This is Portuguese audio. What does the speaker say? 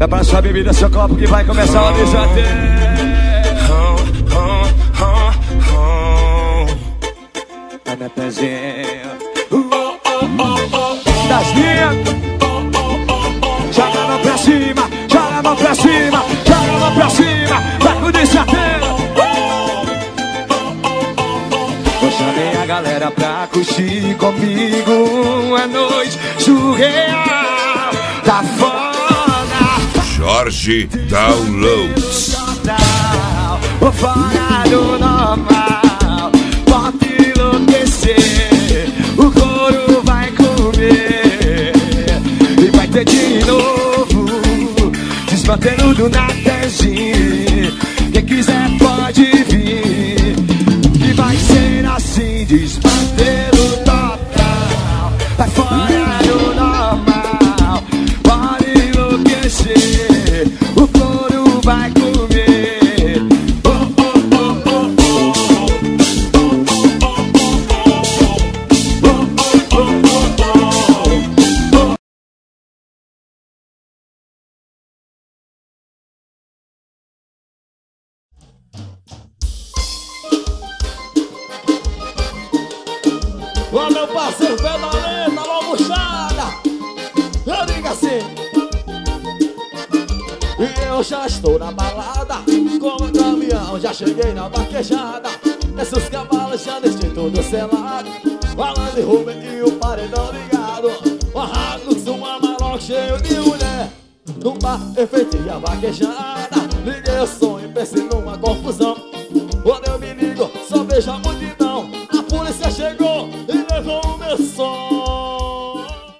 É pra sua bebida, seu copo que vai começar o BJT. Vai na pezinha. Das minhas. Joga a mão pra cima, joga a mão pra cima, joga a mão pra cima. Vai com desafio. Vou chamei a galera pra curtir comigo. É noite surreal. Tá foda. Jorge Downloads. Fora do normal. Pode enlouquecer. O couro vai comer. E vai ter de novo. Desmantendo do Natanzinho. Ô meu parceiro pedaleta, alô murchada Eu digo assim. E eu já estou na balada Com o caminhão, já cheguei na vaquejada. Esses cavalos já deixei tudo selado Falando em Rubem e o paredão ligado. Rádio, uma maloca cheio de mulher. No bar, efeitei a vaquejada Liguei o som e pensei numa confusão. Quando eu me ligo, só vejo a levou o meu sol.